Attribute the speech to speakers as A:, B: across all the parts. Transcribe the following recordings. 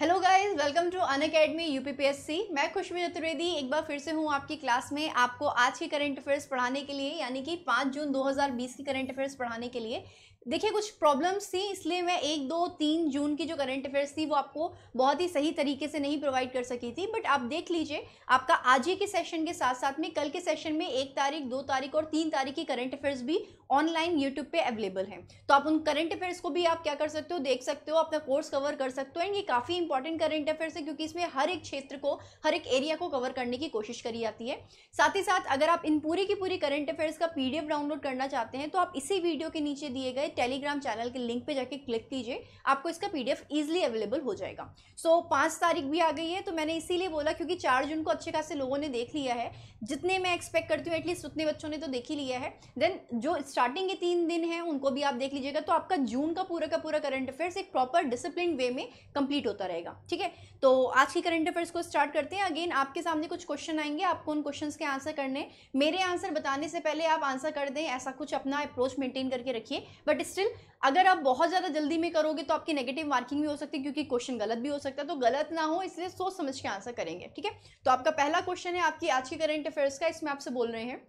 A: Hello guys welcome to Unacademy UPPSC मैं खुशबू चतुर्वेदी, एक बार फिर से हूँ आपकी क्लास में। आपको आज की करंट अफेयर्स पढ़ाने के लिए, यानी कि 5 जून 2020 की करंट अफेयर्स पढ़ाने के लिए देखिए, कुछ प्रॉब्लम्स थी, इसलिए मैं एक, दो, तीन जून की जो करंट अफेयर्स थी, वो आपको बहुत ही सही तरीके से नहीं प्रोवाइड कर सकी थी बट आप देख लीजिए, आपका आज ही के सेशन के साथ साथ में, कल के सेशन में एक तारीख, दो तारीख और तीन तारीख की करंट अफेयर्स भी ऑनलाइन यूट्यूब पे अवेलेबल हैं। तो आप उन करंट अफेयर्स को भी आप क्या कर सकते हो, देख सकते हो, अपना कोर्स कवर कर सकते हो एंड ये काफ़ी इंपॉर्टेंट करंट अफेयर्स है, क्योंकि इसमें हर एक क्षेत्र को, हर एक एरिया को कवर करने की कोशिश करी जाती है। साथ ही साथ, अगर आप इन पूरी की पूरी करंट अफेयर्स का पीडीएफ डाउनलोड करना चाहते हैं तो आप इसी वीडियो के नीचे दिए गए टेलीग्राम चैनल के लिंक पे जाके क्लिक कीजिए आपको इसका पीडीएफ इजिली अवेलेबल हो जाएगा। सो so, पाँच तारीख भी आ गई है तो मैंने इसीलिए बोला क्योंकि चार जून को अच्छे खासे लोगों ने देख लिया है। जितने मैं एक्सपेक्ट करती हूँ एटलीस्ट उतने बच्चों ने तो देख ही लिया है। देन जो स्टार्टिंग के तीन दिन है उनको भी आप देख लीजिएगा तो आपका जून का पूरा का पूरा करंट अफेयर्स एक प्रॉपर डिसिप्लिन वे में कंप्लीट होता रहेगा ठीक है? तो आज की करंट अफेयर्स को स्टार्ट करते हैं। अगेन आपके सामने कुछ क्वेश्चन आएँगे आपको उन क्वेश्चन के आंसर करने। मेरे आंसर बताने से पहले आप आंसर कर दें ऐसा कुछ अपना अप्रोच मेंटेन करके रखिए। बट स्टिल, अगर आप बहुत ज़्यादा जल्दी में करोगे तो आपकी नेगेटिव मार्किंग भी हो सकती है, क्योंकि क्वेश्चन गलत भी हो सकता है तो गलत ना हो, इसलिए सोच समझ के आंसर करेंगे, ठीक है? तो आपका पहला क्वेश्चन है आपकी आज की करंट अफेयर्स का, इसमें आपसे बोल रहे हैं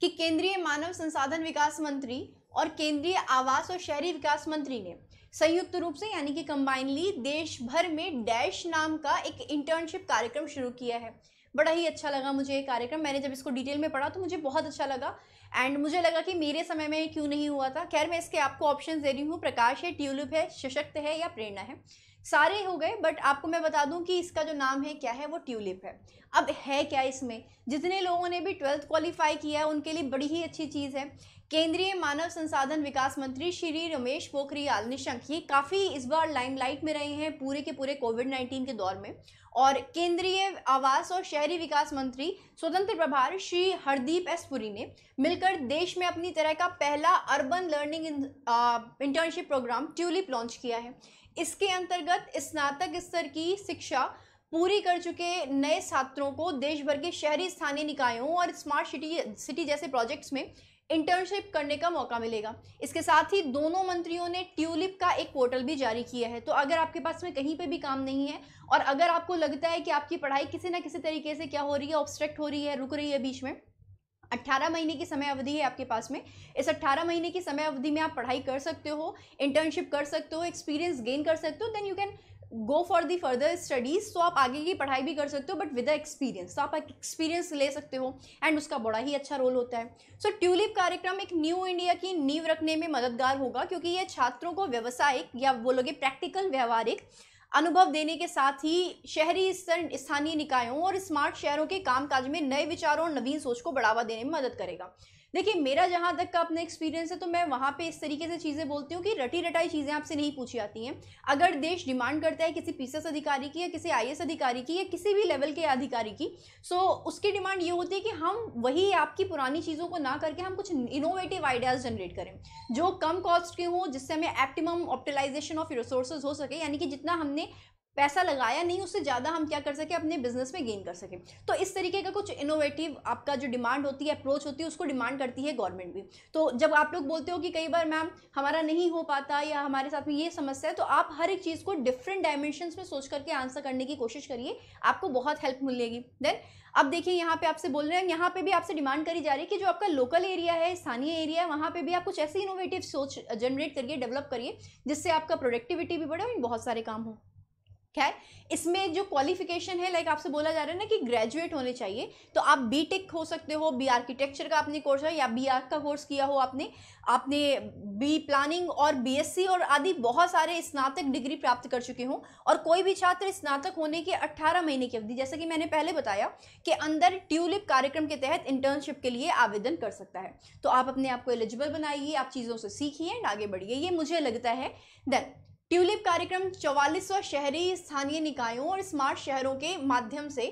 A: कि केंद्रीय मानव संसाधन विकास मंत्री और केंद्रीय आवास और शहरी विकास मंत्री ने संयुक्त रूप से, यानी कि कंबाइनली देश भर में डैश नाम का एक इंटर्नशिप कार्यक्रम शुरू किया है। बड़ा ही अच्छा लगा मुझे ये कार्यक्रम, मैंने जब इसको डिटेल में पढ़ा तो मुझे बहुत अच्छा लगा। एंड मुझे लगा कि मेरे समय में क्यों नहीं हुआ था। खैर, मैं इसके आपको ऑप्शन दे रही हूँ। प्रकाश है, ट्यूलिप है, सशक्त है या प्रेरणा है। सारे हो गए बट आपको मैं बता दूँ कि इसका जो नाम है, क्या है, वो ट्यूलिप है। अब है क्या इसमें? जितने लोगों ने भी ट्वेल्थ क्वालिफाई किया है, उनके लिए बड़ी ही अच्छी चीज़ है। केंद्रीय मानव संसाधन विकास मंत्री श्री रमेश पोखरियाल निशंक, ये काफ़ी इस बार लाइमलाइट में रहे हैं पूरे के पूरे कोविड नाइन्टीन के दौर में। और केंद्रीय आवास और शहरी विकास मंत्री स्वतंत्र प्रभार श्री हरदीप एस पुरी ने मिलकर देश में अपनी तरह का पहला urban learning internship program TULIP launch किया है। इसके अंतर्गत स्नातक स्तर की शिक्षा पूरी कर चुके नए छात्रों को देश भर के शहरी स्थानीय निकायों और स्मार्ट सिटी सिटी जैसे प्रोजेक्ट्स में इंटर्नशिप करने का मौका मिलेगा। इसके साथ ही दोनों मंत्रियों ने ट्यूलिप का एक पोर्टल भी जारी किया है। तो अगर आपके पास में कहीं पे भी काम नहीं है और अगर आपको लगता है कि आपकी पढ़ाई किसी ना किसी तरीके से क्या हो रही है ऑब्स्ट्रक्ट हो रही है, रुक रही है बीच में 18 महीने की समय अवधि है आपके पास में। इस 18 महीने की समय अवधि में आप पढ़ाई कर सकते हो इंटर्नशिप कर सकते हो एक्सपीरियंस गेन कर सकते हो then you can go for the further studies तो आप आगे की पढ़ाई भी कर सकते हो बट विद एक्सपीरियंस तो आप एक्सपीरियंस ले सकते हो एंड उसका बड़ा ही अच्छा रोल होता है। सो so, ट्यूलिप कार्यक्रम एक न्यू इंडिया की नींव रखने में मददगार होगा क्योंकि ये छात्रों को व्यवसायिक या बोलोगे प्रैक्टिकल व्यवहारिक अनुभव देने के साथ ही शहरी स्तर स्थानीय निकायों और स्मार्ट शहरों के कामकाज में नए विचारों और नवीन सोच को बढ़ावा देने में मदद करेगा। देखिए, मेरा जहाँ तक का अपना एक्सपीरियंस है तो मैं वहाँ पे इस तरीके से चीज़ें बोलती हूँ कि रटी रटाई चीज़ें आपसे नहीं पूछी जाती हैं। अगर देश डिमांड करता है किसी पीसीएस अधिकारी की या किसी आई अधिकारी की या किसी भी लेवल के अधिकारी की, सो उसकी डिमांड ये होती है कि हम वही आपकी पुरानी चीज़ों को ना करके हम कुछ इनोवेटिव आइडियाज़ जनरेट करें। जो कम कॉस्ट के हों, जिससे हमें एक्टिमम ऑप्टिलाइजेशन ऑफ़ रिसोर्सेज हो सके, यानी कि जितना हमने पैसा लगाया नहीं, उससे ज़्यादा हम क्या कर सके, अपने बिज़नेस में गेन कर सकें। तो इस तरीके का कुछ इनोवेटिव आपका जो डिमांड होती है अप्रोच होती है, उसको डिमांड करती है गवर्नमेंट भी। तो जब आप लोग बोलते हो कि कई बार मैम हमारा नहीं हो पाता या हमारे साथ में ये समस्या है तो आप हर एक चीज़ को डिफरेंट डायमेंशन में सोच करके आंसर करने की कोशिश करिए। आपको बहुत हेल्प मिलेगी। देन अब देखिए यहाँ पे आपसे बोल रहे हैं, यहाँ पे भी आपसे डिमांड करी जा रही है कि जो आपका लोकल एरिया है, स्थानीय एरिया है, वहाँ पे भी आप कुछ ऐसी इनोवेटिव सोच जनरेट करिए डेवलप करिए, जिससे आपका प्रोडक्टिविटी भी बढ़े और बहुत सारे काम हो। खैर इसमें जो क्वालिफिकेशन है लाइक आपसे बोला जा रहा है ना कि ग्रेजुएट होने चाहिए तो आप बी टेक हो सकते हो बी आर्किटेक्चर का आपने कोर्स है या बी आर्क का कोर्स किया हो आपने आपने बी प्लानिंग और बीएससी और आदि बहुत सारे स्नातक डिग्री प्राप्त कर चुके हों, और कोई भी छात्र स्नातक होने के 18 महीने की अवधि, जैसा कि मैंने पहले बताया कि अंदर ट्यूलिप कार्यक्रम के तहत इंटर्नशिप के लिए आवेदन कर सकता है। तो आप अपने आप को एलिजिबल बनाइए, आप चीज़ों से सीखिए एंड आगे बढ़िए, ये मुझे लगता है। देन ट्यूलिप कार्यक्रम चौवालीसवा शहरी स्थानीय निकायों और स्मार्ट शहरों के माध्यम से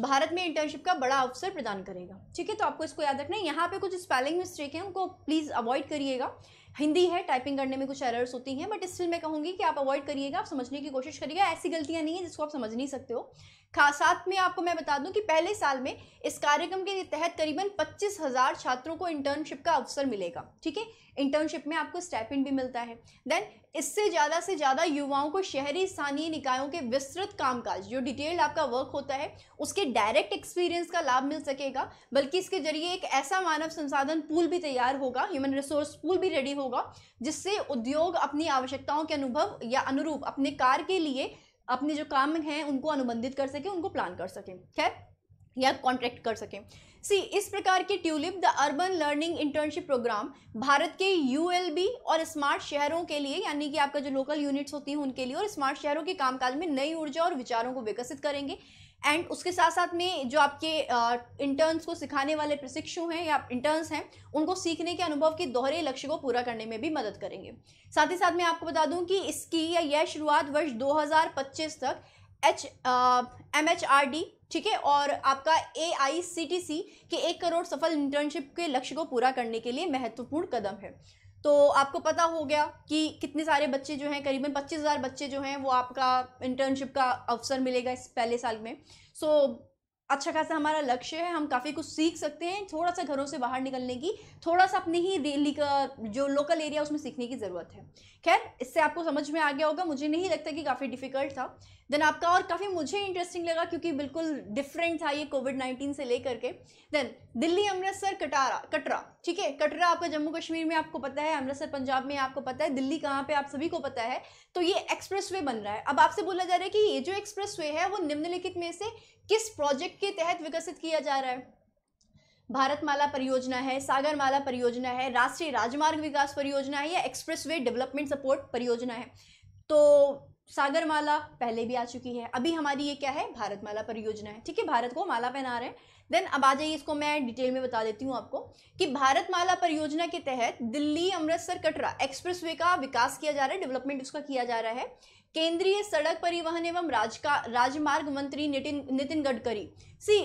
A: भारत में इंटर्नशिप का बड़ा अवसर प्रदान करेगा। ठीक है तो आपको इसको याद रखना है। यहाँ पे कुछ स्पेलिंग मिस्टेक है, उनको प्लीज़ अवॉइड करिएगा। हिंदी है टाइपिंग करने में कुछ एरर्स होती हैं बट स्टिल मैं कहूँगी कि आप अवॉइड करिएगा, आप समझने की कोशिश करिएगा, ऐसी गलतियाँ नहीं है जिसको आप समझ नहीं सकते हो। खास साथ में आपको मैं बता दूँ कि पहले साल में इस कार्यक्रम के तहत करीबन पच्चीस हज़ार छात्रों को इंटर्नशिप का अवसर मिलेगा, ठीक है? इंटर्नशिप में आपको स्टाइपेंड भी मिलता है। देन इससे ज़्यादा से ज़्यादा युवाओं को शहरी स्थानीय निकायों के विस्तृत कामकाज, जो डिटेल्ड आपका वर्क होता है, उसके डायरेक्ट एक्सपीरियंस का लाभ मिल सकेगा, बल्कि इसके ज़रिए एक ऐसा मानव संसाधन पूल भी तैयार होगा ह्यूमन रिसोर्स पूल भी रेडी होगा जिससे उद्योग अपनी आवश्यकताओं के अनुभव या अनुरूप अपने कार्य के लिए अपने जो काम हैं, उनको अनुबंधित कर सके, उनको प्लान कर सकें, खैर, या कॉन्ट्रैक्ट कर सकें। सी इस प्रकार के TULIP, the urban learning internship program Bharat के यूएलबी और स्मार्ट शहरों के लिए, यानी कि आपका जो लोकल यूनिट्स होती हैं, उनके लिए और स्मार्ट शहरों के कामकाज में नई ऊर्जा और विचारों को विकसित करेंगे। एंड उसके साथ साथ में जो आपके इंटर्न्स को सिखाने वाले प्रशिक्षु हैं या इंटर्न्स हैं, उनको सीखने के अनुभव के दोहरे लक्ष्य को पूरा करने में भी मदद करेंगे। साथ ही साथ मैं आपको बता दूँ कि इसकी या यह शुरुआत वर्ष 2025 तक H M H R D ठीक है, और आपका ए आई सी टी सी के एक करोड़ सफल इंटर्नशिप के लक्ष्य को पूरा करने के लिए महत्वपूर्ण कदम है। तो आपको पता हो गया कि कितने सारे बच्चे जो हैं करीबन पच्चीस हज़ार बच्चे जो हैं वो आपका इंटर्नशिप का अवसर मिलेगा इस पहले साल में। सो so, अच्छा खासा हमारा लक्ष्य है हम काफ़ी कुछ सीख सकते हैं थोड़ा सा घरों से बाहर निकलने की थोड़ा सा अपने ही डेली का जो लोकल एरिया उसमें सीखने की ज़रूरत है। खैर इससे आपको समझ में आ गया होगा मुझे नहीं लगता कि काफ़ी डिफ़िकल्ट था। देन आपका और काफ़ी मुझे इंटरेस्टिंग लगा क्योंकि बिल्कुल डिफरेंट था ये कोविड नाइन्टीन से लेकर के। देन दिल्ली अमृतसर कटारा, कटरा, ठीक है? कटरा आपका जम्मू कश्मीर में आपको पता है, अमृतसर पंजाब में आपको पता है, दिल्ली कहाँ पे आप सभी को पता है तो ये एक्सप्रेस वे बन रहा है। अब आपसे बोला जा रहा है कि ये जो एक्सप्रेस वे है, वो निम्नलिखित में से किस प्रोजेक्ट के तहत विकसित किया जा रहा है? भारतमाला परियोजना है, सागरमाला परियोजना है, राष्ट्रीय राजमार्ग विकास परियोजना है या एक्सप्रेस वे डेवलपमेंट सपोर्ट परियोजना है। तो सागरमाला पहले भी आ चुकी है। अभी हमारी ये क्या है? भारतमाला परियोजना है। ठीक है, भारत को माला पहना रहे हैं। देन अब आ जाइए इसको मैं डिटेल में बता देती हूँ आपको कि भारतमाला परियोजना के तहत दिल्ली, अमृतसर, कटरा एक्सप्रेसवे का विकास किया जा रहा है डेवलपमेंट उसका किया जा रहा है। केंद्रीय सड़क परिवहन एवं राज का राजमार्ग मंत्री नितिन नितिन गडकरी। सी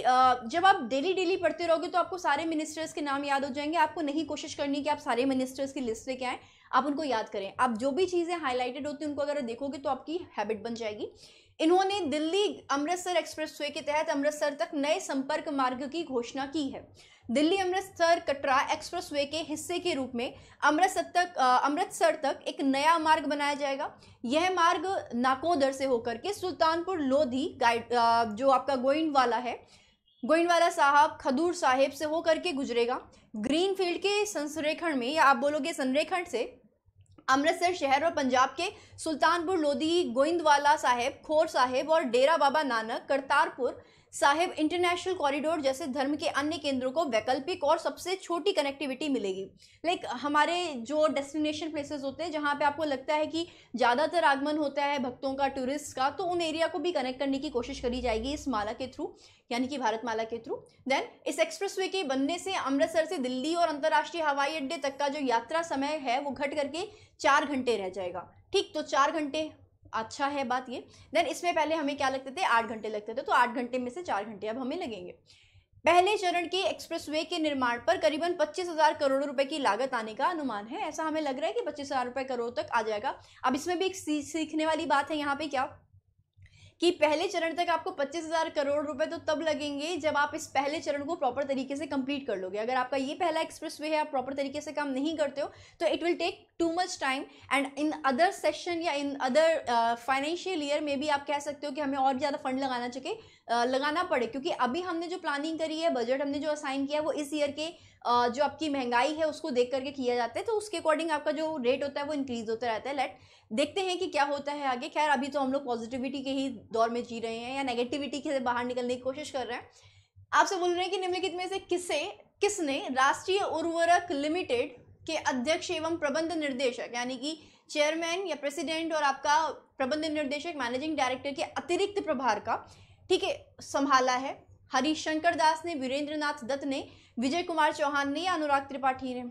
A: जब आप डेली डेली पढ़ते रहोगे तो आपको सारे मिनिस्टर्स के नाम याद हो जाएँगे। आपको नहीं कोशिश करनी कि आप सारे मिनिस्टर्स की लिस्ट लेके आए। आप उनको याद करें। आप जो भी चीज़ें हाईलाइटेड होती हैं, उनको अगर देखोगे तो आपकी हैबिट बन जाएगी। इन्होंने दिल्ली अमृतसर एक्सप्रेसवे के तहत अमृतसर तक नए संपर्क मार्ग की घोषणा की है। दिल्ली अमृतसर कटरा एक्सप्रेसवे के हिस्से के रूप में अमृतसर तक अमृतसर तक एक नया मार्ग बनाया जाएगा। यह मार्ग नाकोदर से होकर के सुल्तानपुर लोधी गाइड जो आपका गोइंडवाला है, गोइंडवाला साहब, खदूर साहेब से होकर के गुजरेगा। ग्रीन फ़ील्ड के संरेखण में या आप बोलोगे संरेखण से अमृतसर शहर और पंजाब के सुल्तानपुर, लोधी, गोइंदवाला साहेब, खोर साहेब और डेरा बाबा नानक, करतारपुर साहिब इंटरनेशनल कॉरिडोर जैसे धर्म के अन्य केंद्रों को वैकल्पिक और सबसे छोटी कनेक्टिविटी मिलेगी। लाइक हमारे जो डेस्टिनेशन प्लेसेस होते हैं, जहाँ पे आपको लगता है कि ज़्यादातर आगमन होता है भक्तों का टूरिस्ट का तो उन एरिया को भी कनेक्ट करने की कोशिश करी जाएगी इस माला के थ्रू यानी कि भारत माला के थ्रू देन इस एक्सप्रेसवे के बनने से अमृतसर से दिल्ली और अंतर्राष्ट्रीय हवाई अड्डे तक का जो यात्रा समय है, वो घट करके चार घंटे रह जाएगा। ठीक तो चार घंटे अच्छा है बात ये। देन इसमें पहले हमें क्या लगते थे? आठ घंटे लगते थे तो आठ घंटे में से चार घंटे अब हमें लगेंगे। पहले चरण के एक्सप्रेसवे के निर्माण पर करीबन पच्चीस हज़ार करोड़ रुपए की लागत आने का अनुमान है। ऐसा हमें लग रहा है कि पच्चीस हज़ार रुपए करोड़ तक आ जाएगा। अब इसमें भी एक सीखने वाली बात है यहाँ पे क्या? कि पहले चरण तक आपको पच्चीस हज़ार करोड़ रुपए तो तब लगेंगे जब आप इस पहले चरण को प्रॉपर तरीके से कंप्लीट कर लोगे। अगर आपका ये पहला एक्सप्रेस वे है आप प्रॉपर तरीके से काम नहीं करते हो तो it will take too much time and in other session या इन अदर फाइनेंशियल ईयर में भी आप कह सकते हो कि हमें और ज़्यादा फंड लगाना चाहिए uh, लगाना पड़े। क्योंकि अभी हमने जो प्लानिंग करी है बजट हमने जो असाइन किया है वो इस ईयर के जो आपकी महँगाई है उसको देख करके किया जाता है तो उसके अकॉर्डिंग आपका जो रेट होता है वो इंक्रीज होता रहता है। लेट देखते हैं कि क्या होता है आगे। खैर, अभी तो हम लोग पॉजिटिविटी के ही दौर में जी रहे हैं या नेगेटिविटी के बाहर निकलने की कोशिश कर रहे हैं। आपसे बोल रहे हैं कि निम्नलिखित में से किसे, किसने राष्ट्रीय उर्वरक लिमिटेड के अध्यक्ष एवं प्रबंध निर्देशक, यानी कि चेयरमैन या प्रेसिडेंट और आपका प्रबंध निर्देशक मैनेजिंग डायरेक्टर के अतिरिक्त प्रभार का, ठीक है, संभाला है। हरीशंकर दास ने वीरेंद्र नाथ दत्त ने, विजय कुमार चौहान ने या अनुराग त्रिपाठी ने?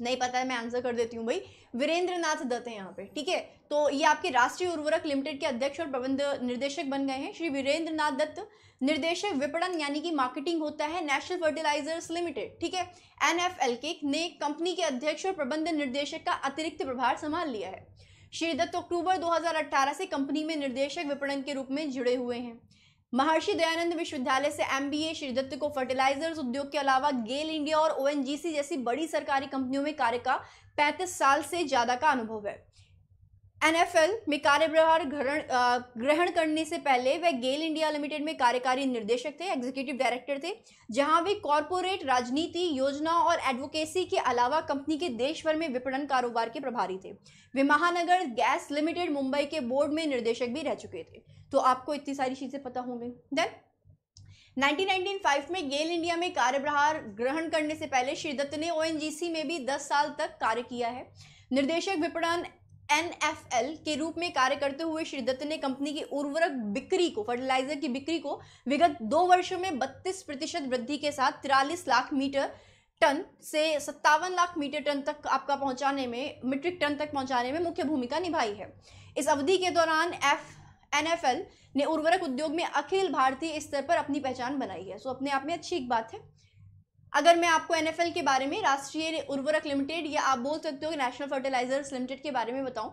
A: नहीं पता है, मैं आंसर कर देती हूँ भाई। वीरेंद्र नाथ दत्त है यहाँ पे, ठीक है? तो ये आपके राष्ट्रीय उर्वरक लिमिटेड के अध्यक्ष और प्रबंध निर्देशक बन गए हैं। श्री वीरेंद्र नाथ दत्त, निर्देशक विपणन यानी कि मार्केटिंग होता है नेशनल फर्टिलाइजर्स लिमिटेड ठीक है? एनएफएल के ने कंपनी के अध्यक्ष और प्रबंध निर्देशक का अतिरिक्त प्रभार संभाल लिया है। श्री दत्त अक्टूबर 2018 से कंपनी में निर्देशक विपणन के रूप में जुड़े हुए हैं। महर्षि दयानंद विश्वविद्यालय से एमबीए श्री दत्त को फर्टिलाइजर्स उद्योग के अलावा गेल इंडिया और ओएनजीसी जैसी बड़ी सरकारी कंपनियों में कार्य का 35 साल से ज़्यादा का अनुभव है। एनएफएल में कार्यभार ग्रहण ग्रहण करने से पहले वे गेल इंडिया लिमिटेड में कार्यकारी निर्देशक थे एग्जीक्यूटिव डायरेक्टर थे, जहाँ वे कॉरपोरेट राजनीति, योजना और एडवोकेसी के अलावा कंपनी के देश भर में विपणन कारोबार के प्रभारी थे। वे महानगर गैस लिमिटेड, मुंबई के बोर्ड में निर्देशक भी रह चुके थे। तो आपको इतनी सारी चीज़ें पता होंगी। देन 1995 में गेल इंडिया में कार्यभार ग्रहण करने से पहले श्री दत्त ने ओएनजीसी में भी 10 साल तक कार्य किया है। निर्देशक विपणन एनएफएल के रूप में कार्य करते हुए श्री दत्त ने कंपनी की उर्वरक बिक्री को फर्टिलाइज़र की बिक्री को विगत दो वर्षों में 32 प्रतिशत वृद्धि के साथ तिरालीस लाख मीटर टन से सत्तावन लाख मीटर टन तक आपका पहुँचाने में मीट्रिक टन तक पहुँचाने में मुख्य भूमिका निभाई है। इस अवधि के दौरान एफ़ एनएफएल ने उर्वरक उद्योग में अखिल भारतीय स्तर पर अपनी पहचान बनाई है। सो, अपने आप में अच्छी एक बात है। अगर मैं आपको एनएफएल के बारे में राष्ट्रीय उर्वरक लिमिटेड या आप बोल सकते हो कि नेशनल फर्टिलाइजर्स लिमिटेड के बारे में बताऊँ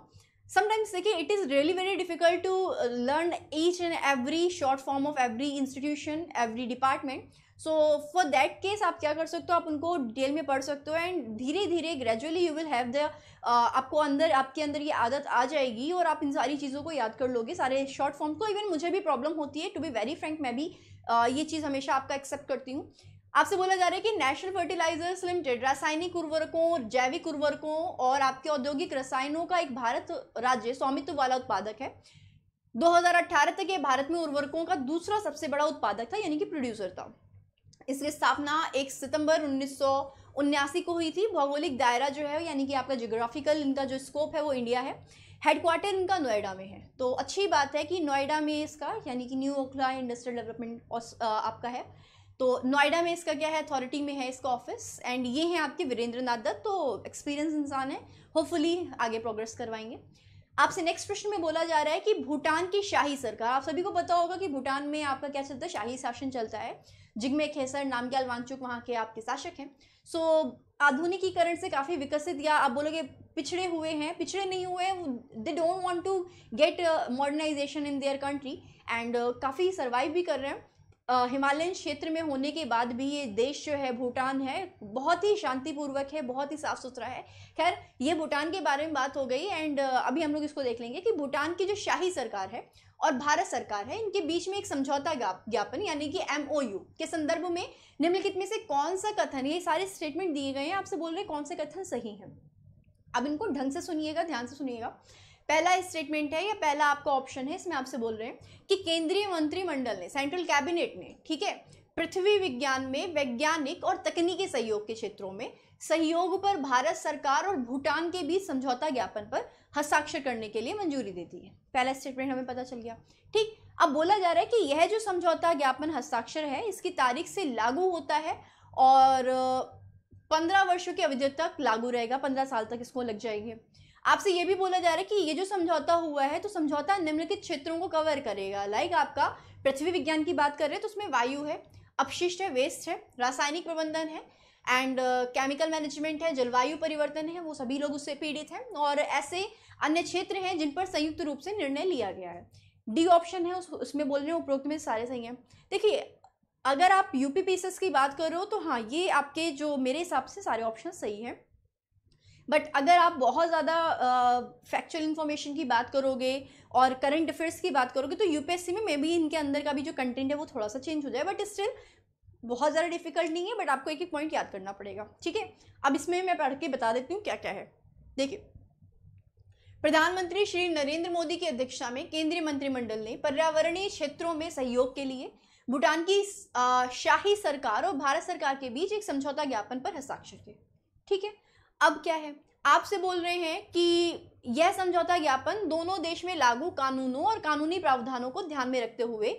A: समटाइम्स देखिए it is really very difficult to learn each and every short form of every institution every department so for that case आप क्या कर सकते हो आप उनको डिटेल में पढ़ सकते हो एंड धीरे धीरे gradually you will have the आपको अंदर आपके अंदर ये आदत आ जाएगी और आप इन सारी चीज़ों को याद कर लोगे। सारे शॉर्ट फॉर्म को इवन मुझे भी प्रॉब्लम होती है टू बी वेरी फ्रेंक मैं भी uh, ये चीज़ हमेशा आपका एक्सेप्ट करती हूँ। आपसे बोला जा रहा है कि नेशनल फर्टिलाइजर्स लिमिटेड रासायनिक उर्वरकों, जैविक उर्वरकों और आपके औद्योगिक रसायनों का एक भारत राज्य स्वामित्व वाला उत्पादक है। 2018 तक ये भारत में उर्वरकों का दूसरा सबसे बड़ा उत्पादक था, यानी कि प्रोड्यूसर था। इसकी स्थापना एक सितंबर उन्नीस को हुई थी। भौगोलिक दायरा जो है, यानी कि आपका जोग्राफिकल इनका जो स्कोप है, वो इंडिया है। हेडक्वार्टर इनका नोएडा में है। तो अच्छी बात है कि नोएडा में इसका, यानी कि न्यू ओखला इंडस्ट्रियल डेवलपमेंट आपका है। तो नोएडा में इसका क्या है? अथॉरिटी में है इसका ऑफ़िस एंड ये हैं आपके वीरेंद्र नाथ दत्त तो एक्सपीरियंस इंसान है। होपफुली आगे प्रोग्रेस करवाएँगे। आपसे नेक्स्ट प्रश्न में बोला जा रहा है कि भूटान की शाही सरकार, आप सभी को पता होगा कि भूटान में आपका क्या चलता है? शाही शासन चलता है। जिगमे खेसर, नामग्याल वांगचुक वहाँ के आपके शासक हैं। सो आधुनिकीकरण से काफ़ी विकसित या आप बोलोगे पिछड़े हुए हैं, पिछड़े नहीं हुए they don't want to get modernization in their country and काफ़ी सर्वाइव भी कर रहे हैं। हिमालयन क्षेत्र में होने के बाद भी ये देश जो है, भूटान है, बहुत ही शांतिपूर्वक है, बहुत ही साफ़ सुथरा है। खैर, ये भूटान के बारे में बात हो गई एंड अभी हम लोग इसको देख लेंगे कि भूटान की जो शाही सरकार है और भारत सरकार है, इनके बीच में एक समझौता ज्ञापन यानी कि एमओयू के संदर्भ में निम्नलिखित में से कौन सा कथन, ये सारे स्टेटमेंट दिए गए हैं, आपसे बोल रहे कौन से कथन सही हैं। अब इनको ढंग से सुनिएगा, ध्यान से सुनिएगा। पहला स्टेटमेंट है, या पहला आपका ऑप्शन है, इसमें आपसे बोल रहे हैं कि केंद्रीय मंत्रिमंडल ने सेंट्रल कैबिनेट ने, ठीक है, पृथ्वी विज्ञान में वैज्ञानिक और तकनीकी सहयोग के क्षेत्रों में सहयोग पर भारत सरकार और भूटान के बीच समझौता ज्ञापन पर हस्ताक्षर करने के लिए मंजूरी देती है। पहला स्टेटमेंट हमें पता चल गया, ठीक? अब बोला जा रहा है कि यह जो समझौता ज्ञापन हस्ताक्षर है, इसकी तारीख से लागू होता है और, पंद्रह वर्षों की अवधि तक लागू रहेगा, पंद्रह साल तक इसको लग जाएँगे। आपसे ये भी बोला जा रहा है कि ये जो समझौता हुआ है तो समझौता निम्नलिखित क्षेत्रों को कवर करेगा। लाइक आपका पृथ्वी विज्ञान की बात कर रहे हैं तो उसमें वायु है, अपशिष्ट है, वेस्ट है, रासायनिक प्रबंधन है एंड केमिकल मैनेजमेंट है, जलवायु परिवर्तन है, वो सभी लोग उससे पीड़ित हैं, और ऐसे अन्य क्षेत्र हैं जिन पर संयुक्त रूप से निर्णय लिया गया है। डी ऑप्शन है, उस, उसमें बोल रहे हैं उपरोक्त में सारे सही हैं। देखिए, अगर आप यूपी पीसेस की बात कर रहे हो तो हाँ ये आपके जो मेरे हिसाब से सारे ऑप्शन सही हैं। बट अगर आप बहुत ज़्यादा फैक्चुअल इन्फॉर्मेशन की बात करोगे और करंट अफेयर्स की बात करोगे तो यूपीएससी में मे बी इनके अंदर का भी जो कंटेंट है वो थोड़ा सा चेंज हो जाए। बट स्टिल बहुत ज़्यादा डिफ़िकल्ट नहीं है बट आपको एक एक पॉइंट याद करना पड़ेगा। ठीक है? अब इसमें मैं पढ़ के बता देती हूँ क्या क्या है। देखिए, प्रधानमंत्री श्री नरेंद्र मोदी की अध्यक्षता में केंद्रीय मंत्रिमंडल ने पर्यावरणीय क्षेत्रों में सहयोग के लिए भूटान की शाही सरकार और भारत सरकार के बीच एक समझौता ज्ञापन पर हस्ताक्षर किए ठीक है? अब क्या है? आपसे बोल रहे हैं कि यह समझौता ज्ञापन दोनों देश में लागू कानूनों और कानूनी प्रावधानों को ध्यान में रखते हुए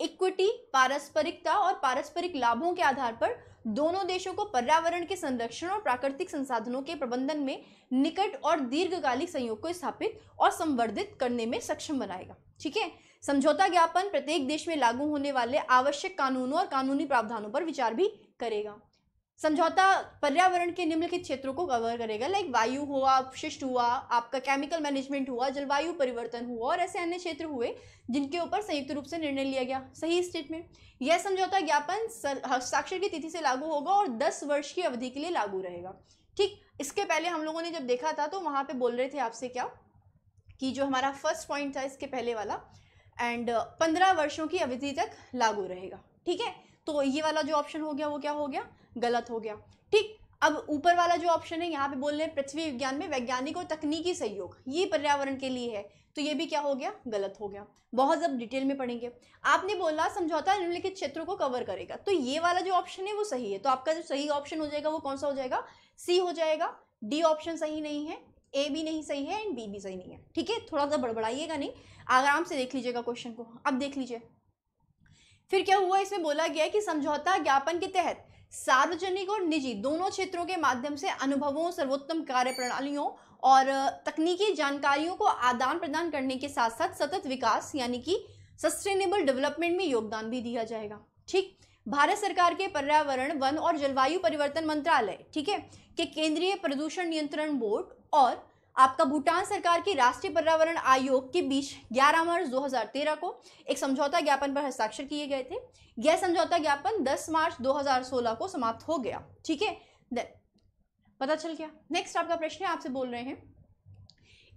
A: इक्विटी पारस्परिकता और पारस्परिक लाभों के आधार पर दोनों देशों को पर्यावरण के संरक्षण और प्राकृतिक संसाधनों के प्रबंधन में निकट और दीर्घकालिक सहयोग को स्थापित और संवर्धित करने में सक्षम बनाएगा। ठीक है? समझौता ज्ञापन प्रत्येक देश में लागू होने वाले आवश्यक कानूनों और कानूनी प्रावधानों पर विचार भी करेगा। समझौता पर्यावरण के निम्नलिखित क्षेत्रों को कवर करेगा। लाइक वायु हुआ अपशिष्ट हुआ, आपका केमिकल मैनेजमेंट हुआ, जलवायु परिवर्तन हुआ और ऐसे अन्य क्षेत्र हुए जिनके ऊपर संयुक्त रूप से निर्णय लिया गया। सही स्टेटमेंट यह समझौता ज्ञापन हस्ताक्षर की तिथि से लागू होगा और दस वर्ष की अवधि के लिए लागू रहेगा। ठीक, इसके पहले हम लोगों ने जब देखा था तो वहाँ पर बोल रहे थे आपसे क्या कि जो हमारा फ़र्स्ट पॉइंट था इसके पहले वाला एंड पंद्रह वर्षों की अवधि तक लागू रहेगा। ठीक है तो ये वाला जो ऑप्शन हो गया, वो क्या हो गया? गलत हो गया। ठीक, अब ऊपर वाला जो ऑप्शन है, यहाँ पे बोल रहे हैं पृथ्वी विज्ञान में वैज्ञानिक और तकनीकी सहयोग, ये पर्यावरण के लिए है। तो ये भी क्या हो गया? गलत हो गया। बहुत जब डिटेल में पढ़ेंगे। आपने बोला समझौता निम्नलिखित क्षेत्रों को कवर करेगा। तो ये वाला जो ऑप्शन है, वो सही है। तो आपका जो सही ऑप्शन हो जाएगा, वो कौन सा हो जाएगा? सी हो जाएगा। डी ऑप्शन सही नहीं है ए भी नहीं सही है एंड बी भी सही नहीं है। ठीक है? थोड़ा सा बड़बड़ाइएगा नहीं। आराम से देख लीजिएगा क्वेश्चन को। अब देख लीजिए। फिर क्या हुआ? इसमें बोला गया कि समझौता ज्ञापन के तहत सार्वजनिक और निजी दोनों क्षेत्रों के माध्यम से अनुभवों, सर्वोत्तम कार्य प्रणालियों और तकनीकी जानकारियों को आदान प्रदान करने के साथ साथ सतत विकास यानी कि सस्टेनेबल डेवलपमेंट में योगदान भी दिया जाएगा। ठीक? भारत सरकार के पर्यावरण, वन और जलवायु परिवर्तन मंत्रालय, ठीक है? के केंद्रीय प्रदूषण नियंत्रण बोर्ड और आपका भूटान सरकार की राष्ट्रीय पर्यावरण आयोग के बीच 11 मार्च 2013 को एक समझौता ज्ञापन पर हस्ताक्षर किए गए थे। यह समझौता ज्ञापन 10 मार्च 2016 को समाप्त हो गया। ठीक है? पता चल गया। नेक्स्ट आपका प्रश्न है, आपसे बोल रहे हैं।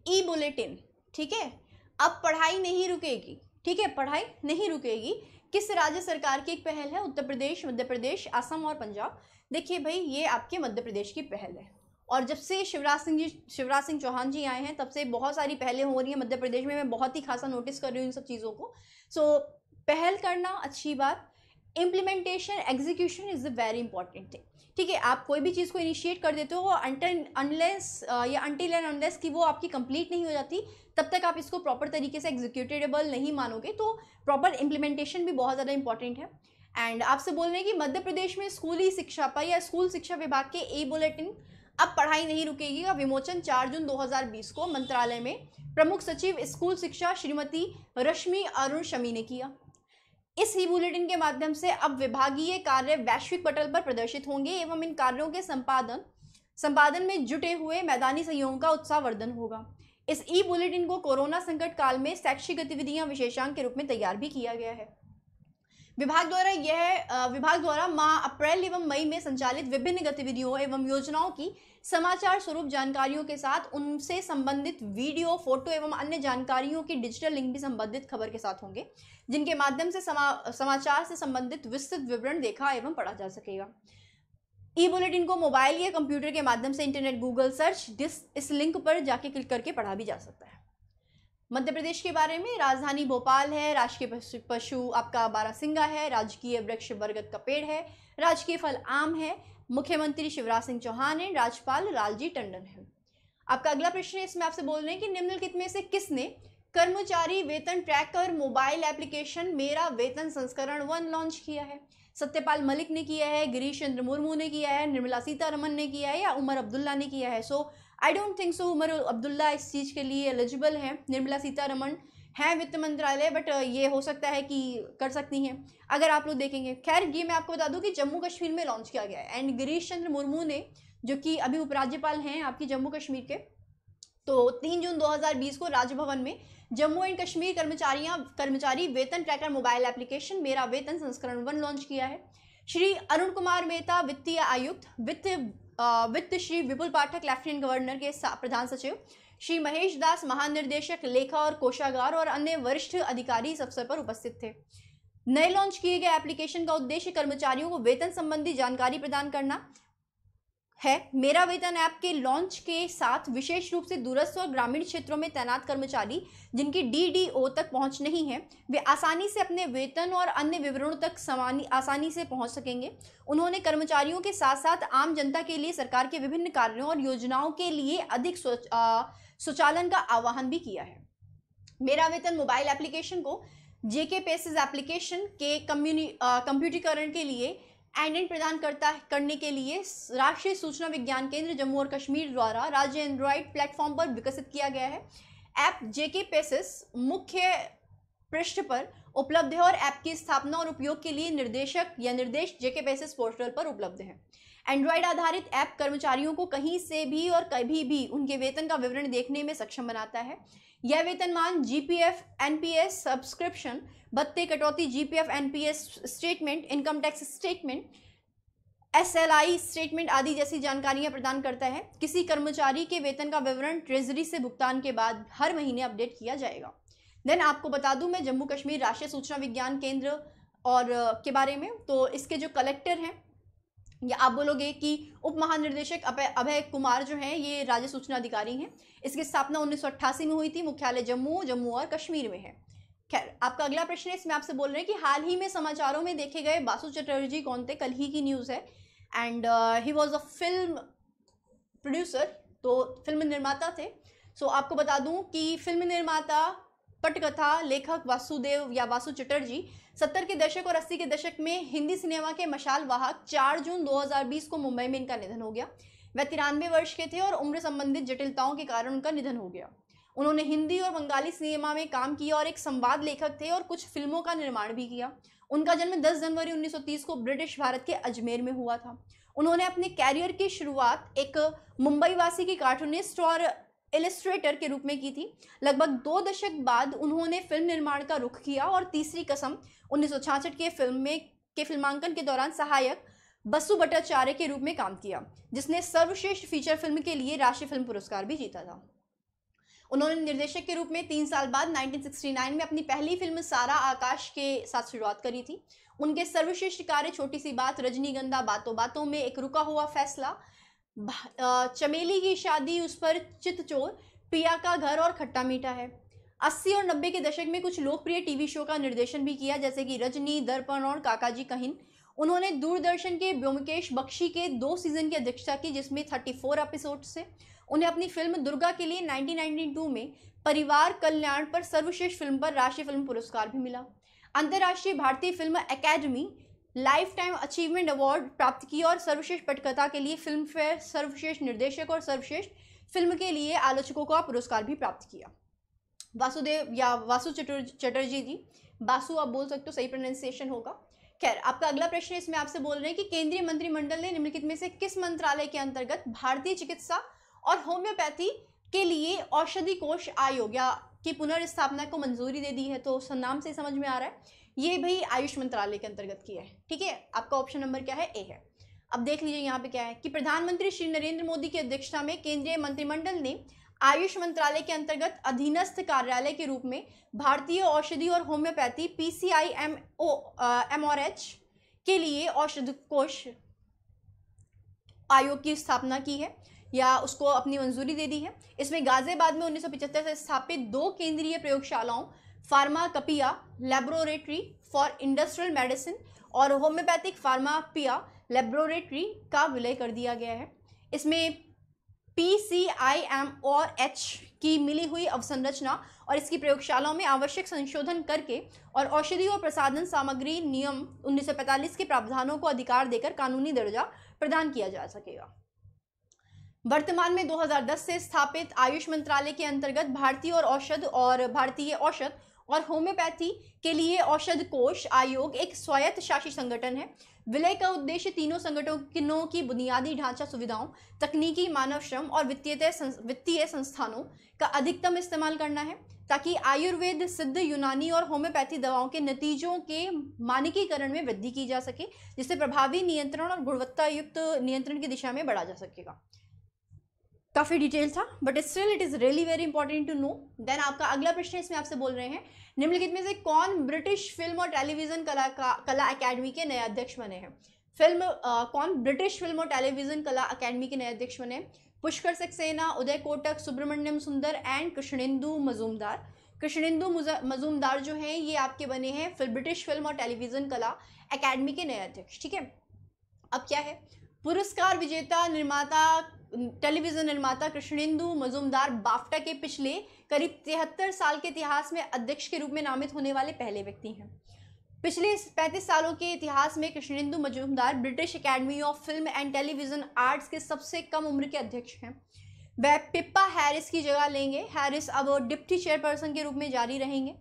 A: ई बुलेटिन ठीक है? अब पढ़ाई नहीं रुकेगी। ठीक है? पढ़ाई नहीं रुकेगी। किस राज्य सरकार की एक पहल है? उत्तर प्रदेश, मध्य प्रदेश, असम और पंजाब। देखिए भाई, ये आपके मध्य प्रदेश की पहल है। और जब से शिवराज सिंह जी शिवराज सिंह चौहान जी आए हैं तब से बहुत सारी पहलें हो रही हैं मध्य प्रदेश में। मैं बहुत ही खासा नोटिस कर रही हूँ इन सब चीज़ों को। सो so, पहल करना अच्छी बात implementation execution is a very important thing ठीक है आप कोई भी चीज़ को इनिशिएट कर देते हो अनलेस या अनटिल एंड अनलेस कि वो आपकी कंप्लीट नहीं हो जाती तब तक आप इसको प्रॉपर तरीके से एग्जीक्यूटेबल नहीं मानोगे तो प्रॉपर इम्प्लीमेंटेशन भी बहुत ज़्यादा इंपॉर्टेंट है। एंड आपसे बोल रहे हैं कि मध्य प्रदेश में स्कूली शिक्षा पर या स्कूल शिक्षा विभाग के ए बुलेटिन अब पढ़ाई नहीं रुकेगी। का विमोचन 4 जून 2020 को मंत्रालय में प्रमुख सचिव स्कूल शिक्षा श्रीमती रश्मि अरुण शमी ने किया। इस ही बुलेटिन के माध्यम से अब विभागीय कार्य वैश्विक पटल पर प्रदर्शित होंगे एवं इन कार्यों के संपादन संपादन में जुटे हुए मैदानी सहयोग का उत्साहवर्धन होगा। इस ई बुलेटिन को कोरोना संकट काल में शैक्षिक गतिविधियाँ विशेषांक के रूप में तैयार भी किया गया है। विभाग द्वारा यह विभाग द्वारा माह अप्रैल एवं मई में संचालित विभिन्न गतिविधियों एवं योजनाओं की समाचार स्वरूप जानकारियों के साथ उनसे संबंधित वीडियो फ़ोटो एवं अन्य जानकारियों की डिजिटल लिंक भी संबंधित खबर के साथ होंगे जिनके माध्यम से समा, समाचार से संबंधित विस्तृत विवरण देखा एवं पढ़ा जा सकेगा। ई बुलेटिन को मोबाइल या कंप्यूटर के माध्यम से इंटरनेट गूगल सर्च दिस इस लिंक पर जाके क्लिक करके पढ़ा भी जा सकता है। मध्य प्रदेश के बारे में, राजधानी भोपाल है, राजकीय पशु आपका बारासिंगा है, राजकीय वृक्ष बरगद का पेड़ है, राजकीय फल आम है, मुख्यमंत्री शिवराज सिंह चौहान है, राज्यपाल लालजी टंडन है। आपका अगला प्रश्न है, इसमें आपसे बोल रहे हैं कि निम्नलिखित में से किसने कर्मचारी वेतन ट्रैकर मोबाइल एप्लीकेशन मेरा वेतन संस्करण वन लॉन्च किया है? सत्यपाल मलिक ने किया है, गिरीश चंद्र मुर्मू ने किया है, निर्मला सीतारमन ने किया है या उमर अब्दुल्ला ने किया है? So I don't think so Omar Abdullah इस चीज़ के लिए एलिजिबल है। निर्मला सीतारमन है वित्त मंत्रालय बट ये हो सकता है कि कर सकती हैं। अगर आप लोग देखेंगे, खैर, ये मैं आपको बता दूँ कि जम्मू कश्मीर में लॉन्च किया गया है। एंड गिरीश चंद्र मुर्मू ने, जो कि अभी उपराज्यपाल हैं आपकी जम्मू कश्मीर के तो तीन जून 2020 को राजभवन में जम्मू एंड कश्मीर कर्मचारियाँ, कर्मचारी वेतन ट्रैकर मोबाइल एप्लीकेशन मेरा वेतन संस्करण वन लॉन्च किया है। श्री अरुण कुमार मेहता, वित्तीय आयुक्त, वित्त वित्त श्री विपुल पाठक, लेफ्टिनेंट गवर्नर के प्रधान सचिव, श्री महेश दास महानिर्देशक, लेखा और कोषागार और अन्य वरिष्ठ अधिकारी इस अवसर पर उपस्थित थे। नए लॉन्च किए गए एप्लीकेशन का उद्देश्य कर्मचारियों को वेतन संबंधी जानकारी प्रदान करना है। मेरा वेतन ऐप के लॉन्च के साथ विशेष रूप से दूरस्थ और ग्रामीण क्षेत्रों में तैनात कर्मचारी, जिनकी डीडीओ तक पहुँच नहीं है, वे आसानी से अपने वेतन और अन्य विवरणों तक समानी आसानी से पहुँच सकेंगे। उन्होंने कर्मचारियों के साथ साथ आम जनता के लिए सरकार के विभिन्न कार्यों और योजनाओं के लिए अधिक स्वचालन का आह्वान भी किया है। मेरा वेतन मोबाइल एप्लीकेशन को, जेके पेसिस एप्लीकेशन के कम्युनि कंप्यूटरीकरण के लिए एंड प्रदान करता करने के लिए राष्ट्रीय सूचना विज्ञान केंद्र जम्मू और कश्मीर द्वारा राज्य एंड्रॉइड प्लेटफॉर्म पर विकसित किया गया है। ऐप जेके पेसिस मुख्य पृष्ठ पर उपलब्ध है और ऐप की स्थापना और उपयोग के लिए निर्देशक या निर्देश जेके पेसिस पोर्टल पर उपलब्ध है। एंड्रॉयड आधारित ऐप कर्मचारियों को कहीं से भी और कभी भी उनके वेतन का विवरण देखने में सक्षम बनाता है। यह वेतनमान जीपीएफ एनपीएस सब्सक्रिप्शन भत्ते कटौती GPF NPS statement income tax statement SLI statement आदि जैसी जानकारियाँ प्रदान करता है। किसी कर्मचारी के वेतन का विवरण ट्रेजरी से भुगतान के बाद हर महीने अपडेट किया जाएगा। देन आपको बता दूँ मैं जम्मू कश्मीर राष्ट्रीय सूचना विज्ञान केंद्र और के बारे में। तो इसके जो कलेक्टर हैं, या आप बोलोगे कि उप महानिर्देशक अभय कुमार जो हैं, ये राज्य सूचना अधिकारी हैं। इसकी स्थापना उन्नीस सौ अट्ठासी में हुई थी। मुख्यालय जम्मू जम्मू और कश्मीर में है। खैर आपका अगला प्रश्न है इसमें आपसे बोल रहे हैं कि हाल ही में समाचारों में देखे गए बासु चटर्जी कौन थे? कल ही की न्यूज़ है। And he was a film producer तो फ़िल्म निर्माता थे। सो so, आपको बता दूँ कि फ़िल्म निर्माता पटकथा लेखक वासुदेव या वासु चटर्जी सत्तर के दशक और अस्सी के दशक में हिंदी सिनेमा के मशाल वाहक चार जून 2020 को मुंबई में इनका निधन हो गया। वह तिरानवे वर्ष के थे और उम्र संबंधित जटिलताओं के कारण उनका निधन हो गया। उन्होंने हिंदी और बंगाली सिनेमा में काम किया और एक संवाद लेखक थे और कुछ फ़िल्मों का निर्माण भी किया। उनका जन्म 10 जनवरी 1930 को ब्रिटिश भारत के अजमेर में हुआ था। उन्होंने अपने कैरियर की शुरुआत एक मुंबई वासी की कार्टूनिस्ट और इलिस्ट्रेटर के रूप में की थी। लगभग दो दशक बाद उन्होंने फ़िल्म निर्माण का रुख किया और तीसरी कसम उन्नीस के फ़िल्म में, के फिल्मांकन के दौरान सहायक बसु भट्टाचार्य के रूप में काम किया, जिसने सर्वश्रेष्ठ फीचर फ़िल्म के लिए राष्ट्रीय फ़िल्म पुरस्कार भी जीता था। उन्होंने निर्देशक के रूप में तीन साल बाद 1969 में अपनी पहली फ़िल्म सारा आकाश के साथ शुरुआत करी थी। उनके सर्वश्रेष्ठ कार्य छोटी सी बात, रजनीगंधा बातों बातों में एक रुका हुआ फैसला। चमेली की शादी, उस पर चितचोर पिया का घर और खट्टा मीठा है। अस्सी और नब्बे के दशक में कुछ लोकप्रिय टीवी शो का निर्देशन भी किया, जैसे कि रजनी, दर्पण और काकाजी कहिन। उन्होंने दूरदर्शन के ब्योमकेश बख्शी के दो सीज़न की अध्यक्षता की, जिसमें थर्टी फोर एपिसोड से उन्हें अपनी फ़िल्म दुर्गा के लिए 1992 में परिवार कल्याण पर सर्वश्रेष्ठ फ़िल्म पर राष्ट्रीय फ़िल्म पुरस्कार भी मिला। अंतर्राष्ट्रीय भारतीय film academy lifetime achievement award प्राप्त किया और सर्वश्रेष्ठ पटकथा के लिए फ़िल्म फेयर सर्वश्रेष्ठ निर्देशक और सर्वश्रेष्ठ फ़िल्म के लिए आलोचकों का पुरस्कार भी प्राप्त किया। वासुदेव या वासु चटर्जी जी, बासु आप बोल सकते हो, सही प्रोनाउंसिएशन होगा। खैर, आपका अगला प्रश्न इसमें आपसे बोल रहे हैं कि केंद्रीय मंत्रिमंडल ने निम्नलिखित में से किस मंत्रालय के अंतर्गत भारतीय चिकित्सा और होम्योपैथी के लिए औषधि कोष आयोग या की पुनर्स्थापना को मंजूरी दे दी है तो नाम से समझ में आ रहा है। ये भाई आयुष मंत्रालय के अंतर्गत किया है, ठीक है? आपका ऑप्शन नंबर क्या है? ए है। अब देख लीजिए यहाँ पे क्या है कि प्रधानमंत्री श्री नरेंद्र मोदी की अध्यक्षता में केंद्रीय मंत्रिमंडल ने आयुष मंत्रालय के अंतर्गत अधीनस्थ कार्यालय के रूप में भारतीय औषधि और homoeopathy PCI M O M और एच के लिए औषध कोष आयोग की स्थापना की है। या उसको अपनी मंजूरी दे दी है। इसमें गाजियाबाद में उन्नीस से स्थापित दो केंद्रीय प्रयोगशालाओं, pharmacopoeia laboratory for industrial medicine और होम्योपैथिक फार्मापिया लेबोरेटरी का विलय कर दिया गया है। इसमें पी सी आई एम और एच की मिली हुई अवसंरचना और इसकी प्रयोगशालाओं में आवश्यक संशोधन करके और औषधि और प्रसाधन सामग्री नियम 1945 के प्रावधानों को अधिकार देकर कानूनी दर्जा प्रदान किया जा सकेगा। वर्तमान में 2010 से स्थापित आयुष मंत्रालय के अंतर्गत भारतीय और औषध और भारतीय औषध और होम्योपैथी के लिए औषध कोष आयोग एक स्वायत्त शासी संगठन है। विलय का उद्देश्य तीनों संगठनों की बुनियादी ढांचा सुविधाओं, तकनीकी मानव श्रम और वित्तीय वित्तीय संस्थानों का अधिकतम इस्तेमाल करना है, ताकि आयुर्वेद, सिद्ध यूनानी और होम्योपैथी दवाओं के नतीजों के मानकीकरण में वृद्धि की जा सके, जिससे प्रभावी नियंत्रण और गुणवत्ता युक्त नियंत्रण की दिशा में बढ़ा जा सकेगा। काफ़ी डिटेल था but still it is really very important to know then आपका अगला प्रश्न इसमें आपसे बोल रहे हैं निम्नलिखित में से कौन ब्रिटिश फ़िल्म और टेलीविज़न कला का कला अकेडमी के नए अध्यक्ष बने हैं? फ़िल्म uh, कौन ब्रिटिश फ़िल्म और टेलीविज़न कला अकेडमी के नए अध्यक्ष बने? पुष्कर सक्सेना उदय कोटक सुब्रमण्यम सुंदर एंड कृष्णेंदु मजूमदार। कृष्णेंदु मजूमदार जो हैं ये आपके बने हैं फिर ब्रिटिश फ़िल्म और टेलीविज़न कला अकेडमी के नए अध्यक्ष ठीक है? अब क्या है? पुरस्कार विजेता निर्माता टेलीविज़न निर्माता कृष्णेंदु मजूमदार बाफ्टा के पिछले करीब तिहत्तर साल के इतिहास में अध्यक्ष के रूप में नामित होने वाले पहले व्यक्ति हैं। पिछले 35 सालों के इतिहास में Krishnendu Majumdar British Academy of Film and Television Arts के सबसे कम उम्र के अध्यक्ष हैं। वह पिप्पा हैरिस की जगह लेंगे। हैरिस अब डिप्टी चेयरपर्सन के रूप में जारी रहेंगे।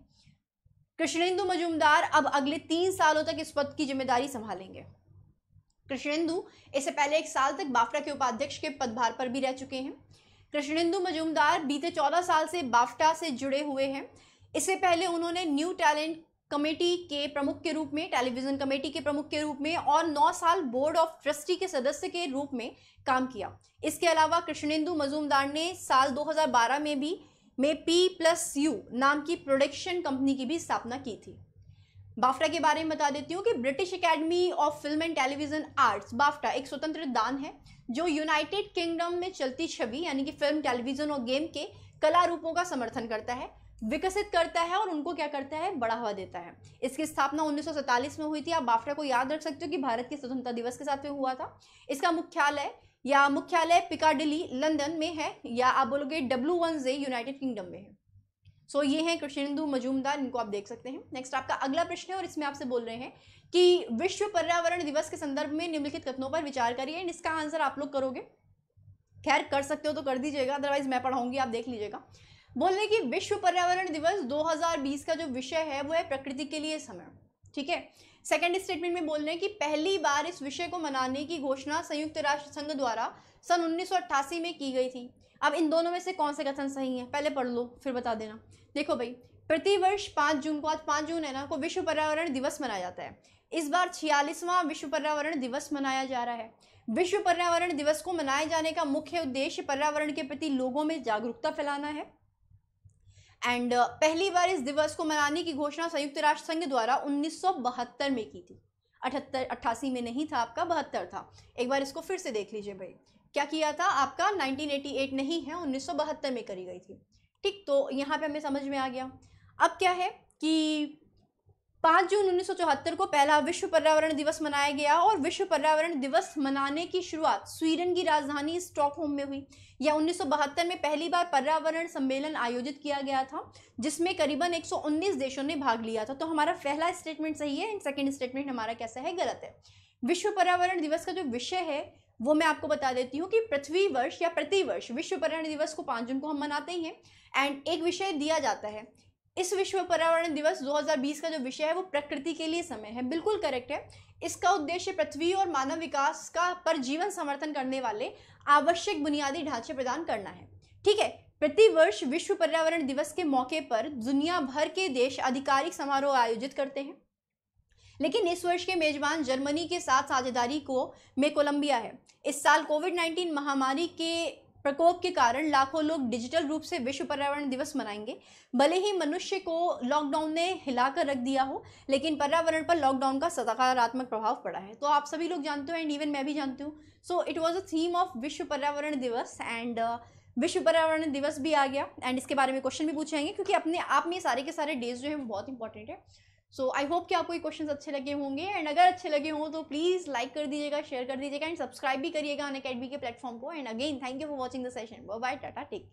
A: कृष्णेंदु मजूमदार अब अगले तीन सालों तक इस पद की ज़िम्मेदारी संभालेंगे। कृष्णेंदु इससे पहले एक साल तक बाफ्टा के उपाध्यक्ष के पदभार पर भी रह चुके हैं। कृष्णेंदु मजूमदार बीते चौदह साल से बाफ्टा से जुड़े हुए हैं। इससे पहले उन्होंने न्यू टैलेंट कमेटी के प्रमुख के रूप में, टेलीविज़न कमेटी के प्रमुख के रूप में और नौ साल बोर्ड ऑफ़ ट्रस्टी के सदस्य के रूप में काम किया। इसके अलावा कृष्णेंदु मजूमदार ने साल 2012 में भी, में पी प्लस यू नाम की प्रोडक्शन कंपनी की भी स्थापना की थी। बाफ्टा के बारे में बता देती हूँ कि British Academy of Film and Television Arts, BAFTA एक स्वतंत्र दान है, जो यूनाइटेड किंगडम में चलती छवि, यानी कि फ़िल्म, टेलीविज़न और गेम के कला रूपों का समर्थन करता है, विकसित करता है और उनको क्या करता है? बढ़ावा देता है। इसकी स्थापना उन्नीस में हुई थी। आप बाफ्टा को याद रख सकते हो कि भारत के स्वतंत्रता दिवस के साथ में हुआ था। इसका मुख्यालय, या मुख्यालय पिकाडिली, लंदन में है, या आप बोलोगे W one J United Kingdom में है। सो ये हैं कृष्णेंदु, मजूमदार, इनको आप देख सकते हैं। नेक्स्ट आपका अगला प्रश्न है और इसमें आपसे बोल रहे हैं कि विश्व पर्यावरण दिवस के संदर्भ में निम्नलिखित कथनों पर विचार करिए इसका आंसर आप लोग करोगे। खैर, कर सकते हो तो कर दीजिएगा अदरवाइज़ मैं पढ़ाऊँगी, आप देख लीजिएगा। बोल रहे कि विश्व पर्यावरण दिवस 2020 का जो विषय है, वो है प्रकृति के लिए समय। ठीक है? सेकेंड स्टेटमेंट में बोल रहे हैं कि पहली बार इस विषय को मनाने की घोषणा संयुक्त राष्ट्र संघ द्वारा सन उन्नीस सौ अट्ठासी में की गई थी। अब इन दोनों में से कौन से कथन सही है? पहले पढ़ लो, फिर बता देना। देखो भाई प्रतिवर्ष पाँच जून को आज पाँच जून है ना को विश्व पर्यावरण दिवस मनाया जाता है। इस बार छियालीसवां विश्व पर्यावरण दिवस मनाया जा रहा है। विश्व पर्यावरण दिवस को मनाए जाने का मुख्य उद्देश्य पर्यावरण के प्रति लोगों में जागरूकता फैलाना है। एंड uh, पहली बार इस दिवस को मनाने की घोषणा संयुक्त राष्ट्र संघ द्वारा उन्नीस सौ बहत्तर में की थी। अठहत्तर अट्ठासी में नहीं था आपका बहत्तर था। एक बार इसको फिर से देख लीजिए भाई। क्या किया था? आपका 1988 नहीं है उन्नीस सौ बहत्तर में करी गई थी। ठीक तो यहाँ पे हमें समझ में आ गया। अब क्या है कि पाँच जून उन्नीस सौ चौहत्तर को पहला विश्व पर्यावरण दिवस मनाया गया और विश्व पर्यावरण दिवस मनाने की शुरुआत स्वीडन की राजधानी स्टॉकहोम में हुई। या उन्नीस में पहली बार पर्यावरण सम्मेलन आयोजित किया गया था, जिसमें करीबन 119 देशों ने भाग लिया था। तो हमारा पहला स्टेटमेंट सही है एंड सेकेंड स्टेटमेंट हमारा कैसा है? गलत है। विश्व पर्यावरण दिवस का जो विषय है वो मैं आपको बता देती हूँ कि पृथ्वी वर्ष या प्रतिवर्ष विश्व पर्यावरण दिवस को पाँच जून को हम मनाते ही। एंड एक विषय दिया जाता है। इस विश्व पर्यावरण दिवस 2020 का जो विषय है, वो प्रकृति के लिए समय है। बिल्कुल करेक्ट है। इसका उद्देश्य पृथ्वी और मानव विकास का, पर जीवन समर्थन करने वाले आवश्यक बुनियादी ढांचे प्रदान करना है। ठीक है? प्रतिवर्ष विश्व पर्यावरण दिवस के मौके पर दुनिया भर के देश आधिकारिक समारोह आयोजित करते हैं। लेकिन इस वर्ष के मेजबान जर्मनी के साथ साझेदारी को में कोलंबिया है। इस साल कोविड 19 महामारी के प्रकोप के कारण लाखों लोग डिजिटल रूप से विश्व पर्यावरण दिवस मनाएँगे। भले ही मनुष्य को लॉकडाउन ने हिलाकर रख दिया हो, लेकिन पर्यावरण पर लॉकडाउन का सकारात्मक प्रभाव पड़ा है। तो आप सभी लोग जानते हो एंड इवन मैं भी जानती हूँ। So it was a theme of विश्व पर्यावरण दिवस एंड विश्व पर्यावरण दिवस भी आ गया। एंड इसके बारे में क्वेश्चन भी पूछेंगे क्योंकि अपने आप में सारे के सारे डेज़ जो है वो बहुत इंपॉर्टेंट है। सो आई होप कि आपको ये क्वेश्चन अच्छे लगे होंगे। एंड अगर अच्छे लगे हों तो प्लीज़ लाइक कर दीजिएगा शेयर कर दीजिएगा एंड सब्सक्राइब भी करिएगा अन अकेडमी के प्लेटफॉर्म को। And again thank you for watching the session bye tata take